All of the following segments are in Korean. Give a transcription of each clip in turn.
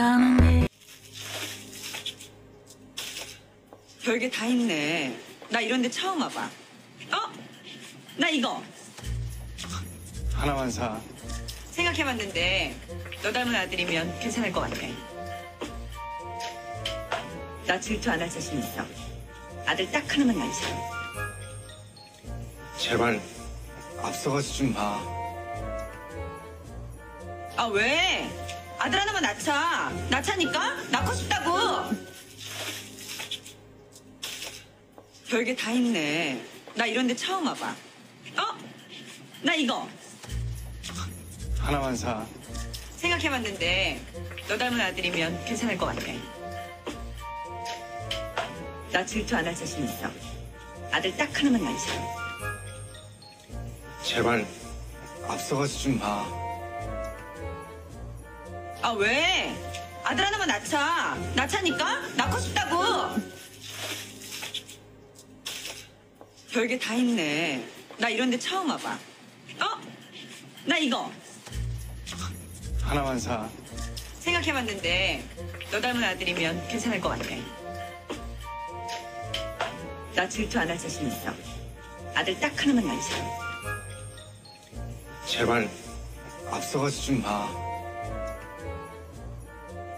한다는 게 별게 다 있네. 나 이런 데 처음 와봐. 어? 나 이거 하나만 사. 생각해봤는데 너 닮은 아들이면 괜찮을 것 같아. 나 질투 안 할 자신 있어. 아들 딱 하나만 낳자. 제발 앞서가지 좀 마. 아 왜? 아들 하나만 낳자. 낳자니까? 낳고 싶다고. 별게 다 있네. 나 이런 데 처음 와봐. 어? 나 이거 하나만 사. 생각해봤는데 너 닮은 아들이면 괜찮을 것 같아. 나 질투 안 할 자신 있어. 아들 딱 하나만 낳자. 제발 앞서가지 좀 마. 아 왜? 아들 하나만 낳자. 낳자니까? 낳고 싶다고. 별게 다 있네. 나 이런 데 처음 와봐. 어? 나 이거 하나만 사. 생각해봤는데 너 닮은 아들이면 괜찮을 것 같아. 나 질투 안 할 자신 있어. 아들 딱 하나만 낳자. 제발 앞서가지 좀 마.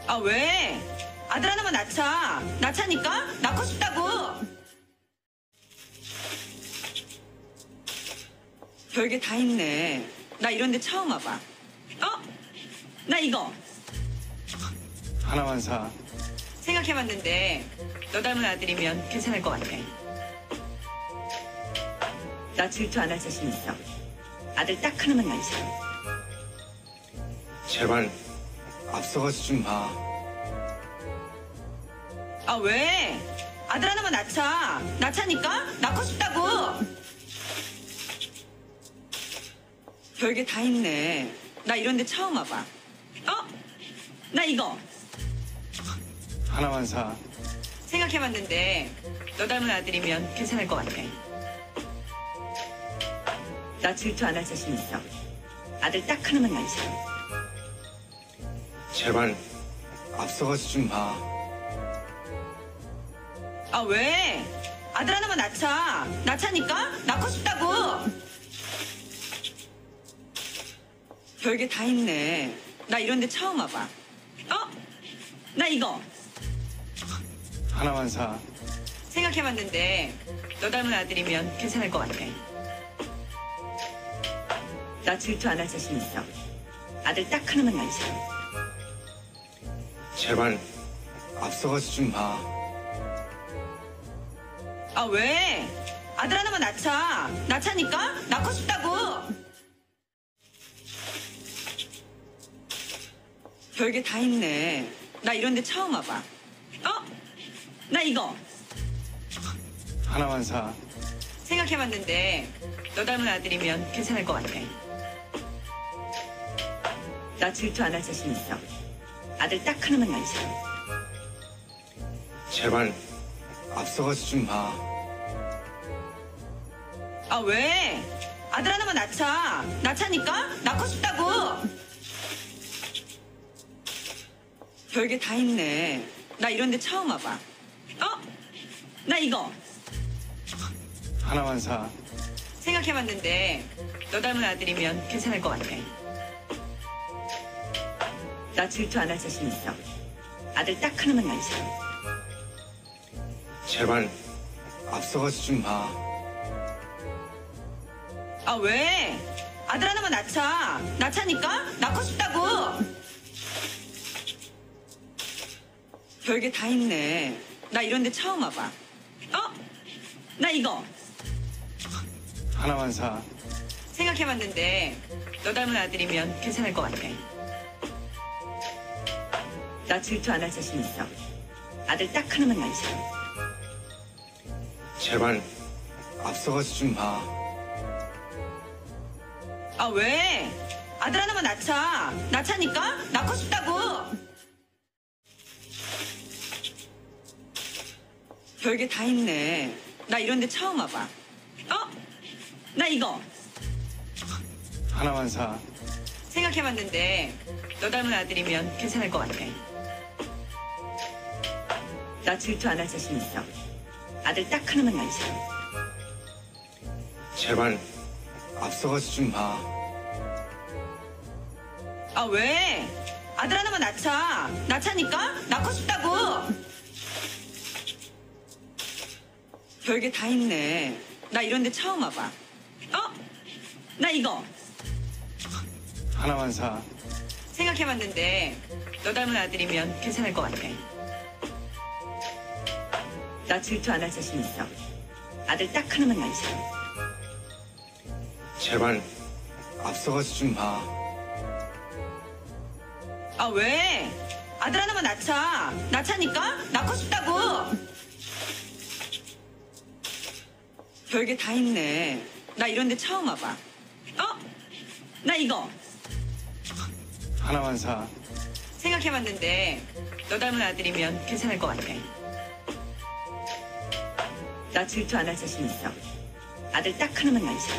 아 왜? 아들 하나만 낳자. 낳자니까? 낳고 싶다고. 별게 다 있네. 나 이런 데 처음 와봐. 어? 나 이거 하나만 사. 생각해봤는데 너 닮은 아들이면 괜찮을 것 같아. 나 질투 안 할 자신 있어. 아들 딱 하나만 낳자. 제발 앞서가지 좀 마. 아 왜? 아들 하나만 낳자. 낳자니까? 낳고 싶다고. 별게 다 있네. 나 이런 데 처음 와봐. 어? 나 이거 하나만 사. 생각해봤는데 너 닮은 아들이면 괜찮을 것 같아. 나 질투 안 할 자신 있어. 아들 딱 하나만 낳자. 제발 앞서가지 좀 마. 아 왜? 아들 하나만 낳자. 낳자니까? 낳고 싶다고. 별게 다 있네. 나 이런 데 처음 와봐. 어? 나 이거 하나만 사. 생각해봤는데 너 닮은 아들이면 괜찮을 것 같아. 나 질투 안 할 자신 있어. 아들 딱 하나만 낳자. 제발 앞서가지 좀 마. 아 왜? 아들 하나만 낳자. 낳자니까? 낳고 싶다고. 별게 다 있네. 나 이런 데 처음 와봐. 어? 나 이거 하나만 사. 생각해봤는데 너 닮은 아들이면 괜찮을 것 같아. 나 질투 안 할 자신 있어. 아들 딱 하나만 낳자. 제발 앞서가지 좀 마. 아 왜? 아들 하나만 낳자. 낳자니까? 낳고 싶다고. 별게 다 있네. 나 이런 데 처음 와봐. 어? 나 이거 하나만 사. 생각해봤는데 너 닮은 아들이면 괜찮을 것 같아. 나 질투 안 할 자신 있어. 아들 딱 하나만 낳자. 제발 앞서가지 좀 마. 아 왜? 아들 하나만 낳자. 낳자니까? 낳고 싶다고. 별게 다 있네. 나 이런 데 처음 와봐. 어? 나 이거 하나만 사. 생각해봤는데 너 닮은 아들이면 괜찮을 것 같아. 나 질투 안 할 자신 있어. 아들 딱 하나만 낳자. 제발 앞서가지 좀 마. 아 왜? 아들 하나만 낳자. 낳자니까? 낳고 싶다고. 별게 다 있네. 나 이런 데 처음 와봐. 어? 나 이거 하나만 사. 생각해봤는데 너 닮은 아들이면 괜찮을 것 같아. 나 질투 안 할 자신 있어. 아들 딱 하나만 낳자. 제발 앞서가지 좀 마. 아, 왜? 아들 하나만 낳자. 낳자니까? 낳고 싶다고. 별게 다 있네. 나 이런 데 처음 와봐. 어? 나 이거 하나만 사. 생각해봤는데 너 닮은 아들이면 괜찮을 것 같아. 나 질투 안 할 자신 있어. 아들 딱 하나만 낳자. 제발 앞서가지 좀 마. 아, 왜? 아들 하나만 낳자. 낳자니까? 낳고 싶다고. 별게 다 있네. 나 이런 데 처음 와봐. 어? 나 이거 하나만 사. 생각해봤는데 너 닮은 아들이면 괜찮을 것 같아. 나 질투 안 할 자신 있어. 아들 딱 하나만 낳자.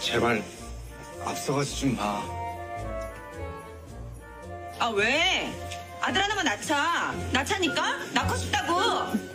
제발 앞서가지 좀 마. 아, 왜? 아들 하나만 낳자. 낳자니까? 낳고 싶다고.